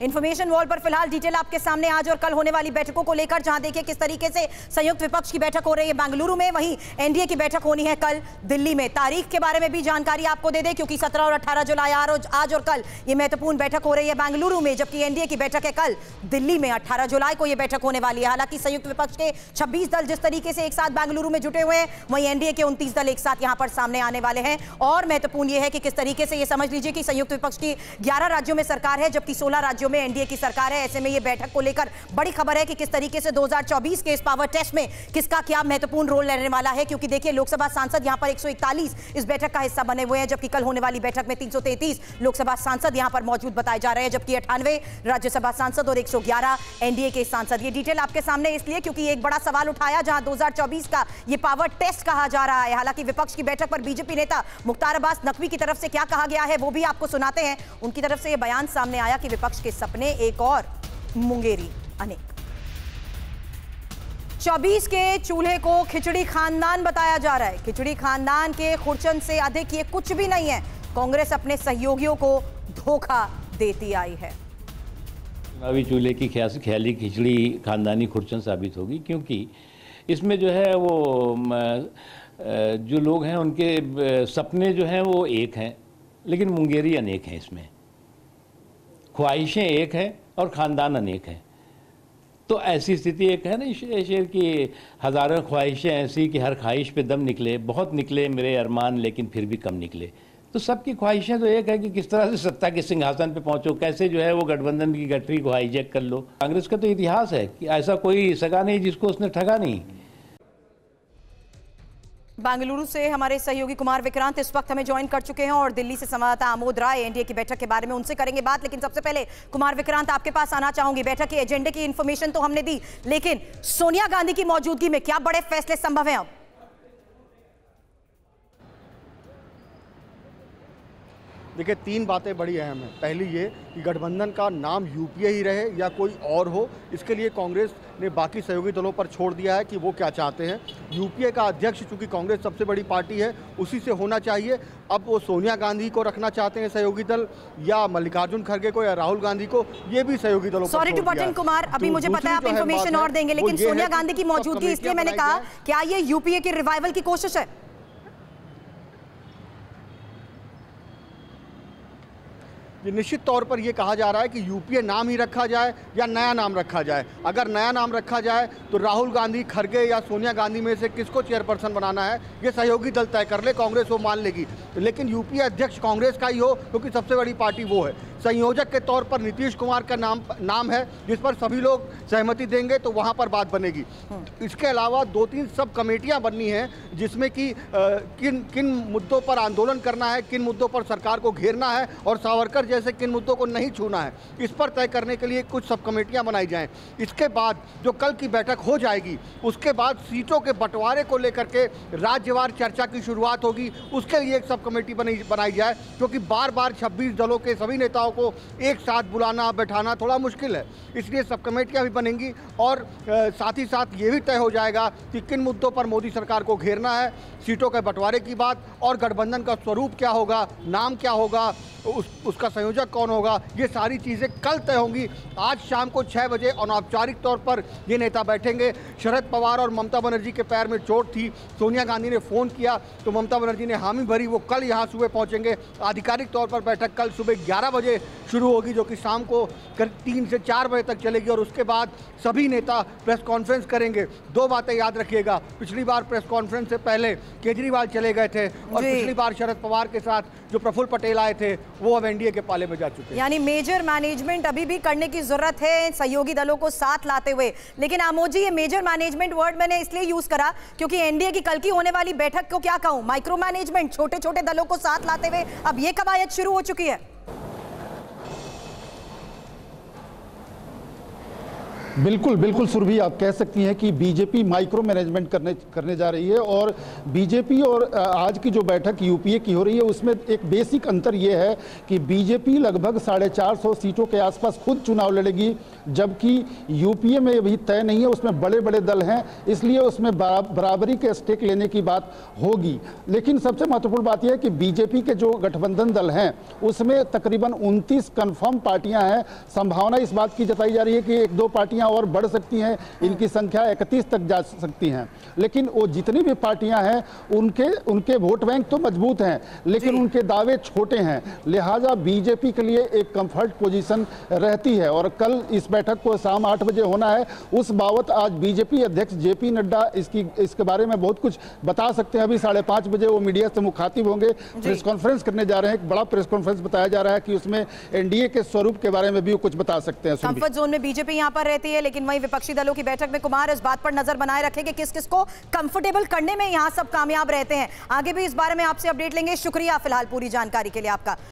Information wall पर फ़िलहाल detail आपके सामने आज और कल होने वाली बैठकों को लेकर, जहाँ देखिए किस तरीके से संयुक्त विपक्ष की बैठक हो रही है। बेंगलुरु में वहीं एनडीए की बैठक होनी है कल दिल्ली में। तारीख के बारे में भी जानकारी आपको दे दें, क्योंकि 17 और 18 जुलाई आज और कल ये महत्वपूर्ण बैठक हो रही है बेंगलुरु में, जबकि एनडीए की बैठक है कल दिल्ली में। अट्ठारह जुलाई को यह बैठक होने वाली है। हालाँकि संयुक्त विपक्ष के छब्बीस दल जिस तरीके से एक साथ बेंगलुरु में जुटे हुए हैं, वहीं एनडीए के उनतीस दल एक साथ यहाँ पर सामने आने वाले हैं। और महत्वपूर्ण यह है कि किस तरीके से यह समझ लीजिए कि संयुक्त विपक्ष की ग्यारह राज्यों में सरकार है, जबकि सोलह राज्यों में एनडीए की सरकार है। ऐसे में यह बैठक को लेकर बड़ी खबर है कि किस तरीके से 2024 के इस पावर टेस्ट में किसका क्या महत्वपूर्ण रोल रहने वाला है? क्योंकि देखिए, लोकसभा सांसद यहाँ पर 141 इस बैठक का हिस्सा बने हुए हैं, जबकि कल होने वाली बैठक में 333 लोकसभा सांसद यहाँ पर मौजूद बताए जा रहे हैं, जबकि अठानवे राज्यसभा सांसद और 111 एनडीए के सांसद। ये डिटेल आपके सामने इसलिए क्योंकि एक बड़ा सवाल उठाया, जहाँ 2024 का ये पावर टेस्ट कहा जा रहा है। हालाँकि विपक्ष की बैठक पर बीजेपी नेता मुख्तार अब्बास नकवी की तरफ़ से क्या कहा गया है, वो भी आपको सुनाते हैं। उनकी तरफ़ से यह बयान सामने आया कि विपक्ष के सपने एक और, मुंगेरी अनेक। 24 के चूल्हे को खिचड़ी खानदान बताया जा रहा है। खिचड़ी खानदान के खुरचन से अधिक ये कुछ भी नहीं है। कांग्रेस अपने सहयोगियों को धोखा देती आई है। चुनावी चूल्हे की ख्याली खिचड़ी खानदानी खुरचन साबित होगी, क्योंकि इसमें जो है वो जो लोग हैं उनके सपने जो हैं वो एक हैं, लेकिन मुंगेरी अनेक हैं इसमें। ख्वाहिशें एक हैं और ख़ानदान अनेक हैं। तो ऐसी स्थिति एक है ना शेर की, हज़ारों ख्वाहिशें ऐसी कि हर ख्वाहिश पे दम निकले, बहुत निकले मेरे अरमान, लेकिन फिर भी कम निकले। तो सबकी ख्वाहिशें तो एक है कि किस तरह से सत्ता के सिंहासन पे पहुंचो, कैसे जो है वो गठबंधन की गठरी को हाईजेक कर लो। कांग्रेस का तो इतिहास है कि ऐसा कोई सगा नहीं जिसको उसने ठगा नहीं। बेंगलुरु से हमारे सहयोगी कुमार विक्रांत इस वक्त हमें ज्वाइन कर चुके हैं और दिल्ली से संवाददाता आमोद राय एनडीए की बैठक के बारे में उनसे करेंगे बात। लेकिन सबसे पहले कुमार विक्रांत, आपके पास आना चाहूँगी। बैठक के एजेंडे की इन्फॉर्मेशन तो हमने दी, लेकिन सोनिया गांधी की मौजूदगी में क्या बड़े फैसले संभव है अब? देखिए तीन बातें बड़ी अहम हैं। पहली ये कि गठबंधन का नाम यूपीए ही रहे या कोई और हो इसके लिए कांग्रेस ने बाकी सहयोगी दलों पर छोड़ दिया है कि वो क्या चाहते हैं। यूपीए का अध्यक्ष चूँकि कांग्रेस सबसे बड़ी पार्टी है उसी से होना चाहिए। अब वो सोनिया गांधी को रखना चाहते हैं सहयोगी दल या मल्लिकार्जुन खड़गे को या राहुल गांधी को ये भी सहयोगी दलों सॉरी टू बटन कुमार अभी मुझे पता है आप इन्फॉर्मेशन और देंगे लेकिन सोनिया गांधी की मौजूदगी इसलिए मैंने कहा क्या ये यूपीए की रिवाइवल की कोशिश है? निश्चित तौर पर ये कहा जा रहा है कि यूपीए नाम ही रखा जाए या नया नाम रखा जाए। अगर नया नाम रखा जाए तो राहुल गांधी खड़गे या सोनिया गांधी में से किसको चेयरपर्सन बनाना है? ये सहयोगी दल तय कर ले कांग्रेस वो मान लेगी। लेकिन यूपीए अध्यक्ष कांग्रेस का ही हो क्योंकि तो सबसे बड़ी पार्टी वो है। संयोजक के तौर पर नीतीश कुमार का नाम नाम है जिस पर सभी लोग सहमति देंगे तो वहाँ पर बात बनेगी। इसके अलावा दो तीन सब कमेटियाँ बननी हैं जिसमें कि किन किन मुद्दों पर आंदोलन करना है किन मुद्दों पर सरकार को घेरना है और सावरकर जैसे किन मुद्दों को नहीं छूना है। इस पर तय करने के लिए कुछ सब कमेटियाँ बनाई जाएँ। इसके बाद जो कल की बैठक हो जाएगी, उसके बाद सीटों के बंटवारे को लेकर के राज्यवार चर्चा की शुरुआत होगी। उसके लिए एक सब कमेटी बनी, बनाई जाए क्योंकि बार बार छब्बीस दलों के सभी नेताओं को एक साथ बुलाना, बैठाना थोड़ा मुश्किल है। इसलिए सब कमेटियाँ भी बनेंगी और साथ ही साथ ये भी तय हो जाएगा कि किन मुद्दों पर मोदी सरकार को घेरना है, सीटों के बंटवारे की बात और गठबंधन का स्वरूप क्या होगा, नाम क्या होगा, उस, उसका संयोजक कौन होगा? ये सारी चीज़ें कल तय होंगी। आज शाम को छः बजे अनौपचारिक तौर पर ये नेता बैठेंगे। शरद पवार और ममता बनर्जी के पैर में चोट थी। सोनिया गांधी ने फ़ोन किया तो ममता बनर्जी ने हामी भरी वो कल यहाँ सुबह पहुँचेंगे। आधिकारिक तौर पर बैठक कल सुबह ग्यारह बजे शुरू होगी जो कि शाम को करीब तीन से चार बजे तक चलेगी और उसके बाद सभी नेता प्रेस कॉन्फ्रेंस करेंगे। दो बातें याद रखिएगा। पिछली बार प्रेस कॉन्फ्रेंस से पहले केजरीवाल चले गए थे और पिछली बार शरद पवार के साथ जो प्रफुल्ल पटेल आए थे वो अब एनडीए के पाले में जा चुके हैं। यानी मेजर मैनेजमेंट अभी भी करने की ज़रूरत है सहयोगी दलों को साथ लाते हुए। लेकिन आमोजी ये मेजर मैनेजमेंट वर्ड मैंने इसलिए यूज़ करा क्योंकि एनडीए की कल की होने वाली बैठक को क्या कहूँ? माइक्रो मैनेजमेंट छोटे छोटे दलों को साथ लाते हुए अब ये कवायद शुरू हो चुकी है। बिल्कुल बिल्कुल सुरभि, आप कह सकती हैं कि बीजेपी माइक्रो मैनेजमेंट करने करने जा रही है और बीजेपी और आज की जो बैठक यूपीए की हो रही है, उसमें एक बेसिक अंतर यह है कि बीजेपी लगभग साढ़े चार सौ सीटों के आसपास खुद चुनाव लड़ेगी, जबकि यूपीए में अभी तय नहीं है, उसमें बड़े बड़े दल हैं, इसलिए उसमें बराबरी के स्टेक लेने की बात होगी। लेकिन सबसे महत्वपूर्ण बात यह है कि बीजेपी के जो गठबंधन दल हैं, उसमें तकरीबन उनतीस कन्फर्म पार्टियाँ हैं। संभावना इस बात की जताई जा रही है कि एक दो पार्टियाँ और बढ़ सकती हैं इनकी संख्या 31 तक जा सकती हैं। लेकिन वो जितनी भी पार्टियाँ हैं उनके उनके वोट बैंक तो मज़बूत हैं लेकिन उनके दावे छोटे हैं। लिहाजा बीजेपी के लिए एक कंफर्ट पोजीशन रहती है। और कल इस बैठक को शाम आठ बजे होना है। उस बाबत आज बीजेपी अध्यक्ष जेपी नड्डा इसकी इसके बारे में बहुत कुछ बता सकते हैं। अभी साढ़े पाँच बजे वो मीडिया से मुखातिब होंगे। प्रेस कॉन्फ्रेंस करने जा रहे हैं। एक बड़ा प्रेस कॉन्फ्रेंस बताया जा रहा है कि उसमें एनडीए के स्वरूप के बारे में भी कुछ बता सकते हैं। कंफर्ट जोन में बीजेपी यहाँ पर रहती है, लेकिन वहीं विपक्षी दलों की बैठक में कुमार इस बात पर नज़र बनाए रखे कि किस किस को कंफर्टेबल करने में यहाँ सब कामयाब रहते हैं। आगे भी इस बारे में आपसे अपडेट लेंगे। शुक्रिया फ़िलहाल पूरी जानकारी के लिए आपका।